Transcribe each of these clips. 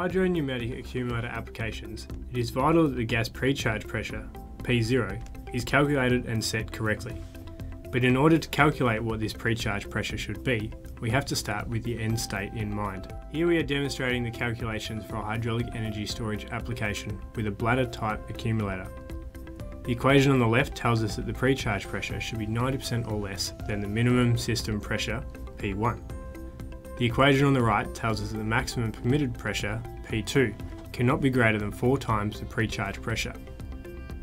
hydropneumatic accumulator applications, it is vital that the gas pre-charge pressure, P0, is calculated and set correctly. But in order to calculate what this pre-charge pressure should be, we have to start with the end state in mind. Here we are demonstrating the calculations for a hydraulic energy storage application with a bladder type accumulator. The equation on the left tells us that the pre-charge pressure should be 90% or less than the minimum system pressure, P1. The equation on the right tells us that the maximum permitted pressure, P2, cannot be greater than 4 times the pre-charge pressure.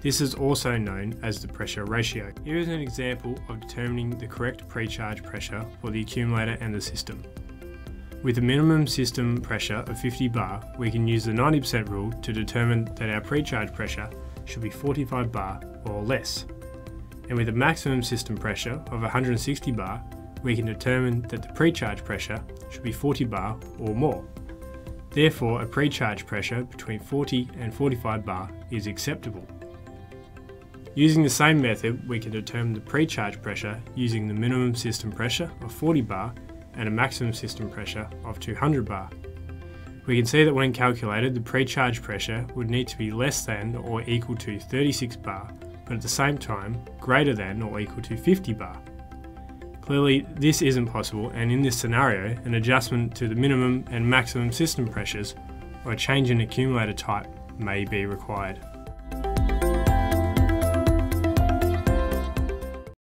This is also known as the pressure ratio. Here is an example of determining the correct pre-charge pressure for the accumulator and the system. With a minimum system pressure of 50 bar, we can use the 90% rule to determine that our pre-charge pressure should be 45 bar or less. And with a maximum system pressure of 160 bar, we can determine that the pre-charge pressure should be 40 bar or more. Therefore, a pre-charge pressure between 40 and 45 bar is acceptable. Using the same method, we can determine the pre-charge pressure using the minimum system pressure of 40 bar and a maximum system pressure of 200 bar. We can see that when calculated, the pre-charge pressure would need to be less than or equal to 36 bar, but at the same time, greater than or equal to 50 bar. Clearly, this isn't possible, and in this scenario, an adjustment to the minimum and maximum system pressures or a change in accumulator type may be required.